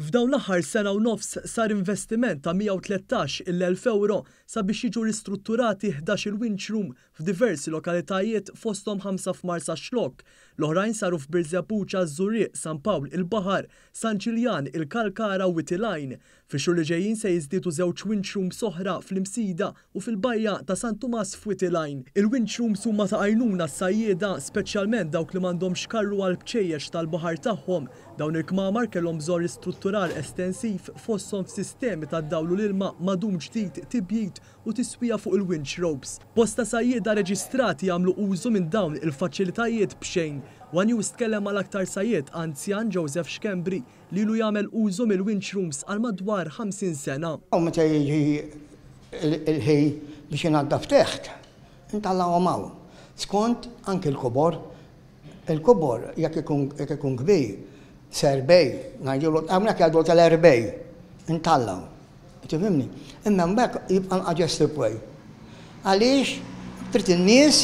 F'dawn l-aħħar sena u nofs sar investiment ta' 113 il elf ewro sabiex jiġu ristrutturati ħdax il winch room f'diversi lokalitajiet fosthom ħamsa f'Marsaxlokk, l-oħrajn saru f'Birżebbuġa, Żurrieq, San Pawl il-Baħar, San Ġiljan, il-Kalkara u Wied il-Għajn, Fix-xhur li ġejjin se jiżdiedu żewġ winch rooms oħra fl-Imsida u fil-bajja ta' San Tumas f'Wied il-Għajn. Il-winch rooms huma ta' għajnuna għas-sajjieda, speċjalment dawk li m'għandhomx karru għall-bċejjeċ tal-baħar tagħhom. Dawn il-kmamar kellhom bżonn ristrutturar estensiv fosthom f'sistemi tad-dawl u l-ilma, madum ġdid, tibjid u tiswija fuq il-winch ropes. Bosta sajjieda reġistrati jagħmlu użu minn dawn il-faċilitajiet b'xejn. One News tkellem mal-aktar sajjied anzjan Joseph Schembri li ilu jagħmel użu mill-winch rooms għal madwar 50 sena. U meta jiġi l-ħin biex inaddaf teħt, intallgħuhom hawn. Skont anki l-kubor, il-kubor jekk ikun jekk ikun kbir, serbgħin, ngħidulu hawnhekk jgħidulu tal-erbgħin, intallgħu. Tifhimni? Imma hemm hekk jibqa' aggressive way. Għaliex trid in-nies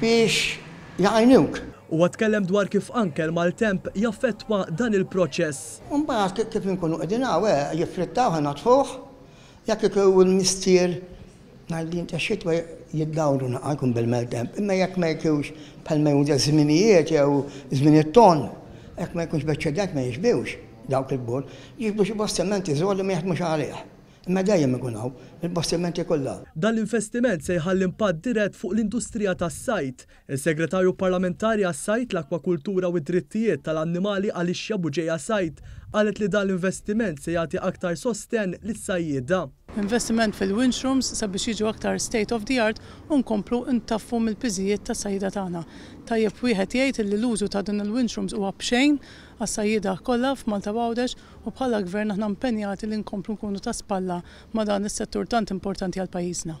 biex jgħinuk. Huwa tkellem dwar kif anke l-maltemp jaffettwa dan il-proċess. Imbagħad kif inkunu qegħdin hawn, jiffrittaw, ħa nagħtfuh, jekk ikun il-mistier Nhar din tax-xitwa jiddawru naqa' jkun bil-maltemp, imma jekk ma jekewx bħal mewda ż-żminijiet jew żmien it-tonn, hekk ma jkunx b'eċċedent ma jixbgħux dawk il-kbur. Jixbgħu xi bastimenti żgħar li ma jaħdmux għalih. Imma dejjem ikun hawn, il-bastimenti kollha. Dan l-investiment se jħalli impatt dirett fuq l-industrija tas-sajd, Is-Segretarju Parlamentari għas-Sajd, l-Akkwakultura u d-Drittijiet tal-Annimali Alicia Bugeja Said qalet li dan l-investiment se jagħti aktar sostenn lis-sajjieda. Investiment fil-winch rooms sabiex jiġu aktar state of the art u nkomplu ntaffu mill-piżijiet tas-sajjieda tagħna. Tajjeb wieħed jgħid li l-użu ta' dawn il-winch rooms huwa b'xejn għas-sajjieda kollha f'Malta u Għawdex u bħala Gvern aħna impenjati li nkomplu nkunu ta' spalla ma' dan is-settur tant importanti għal pajjiżna.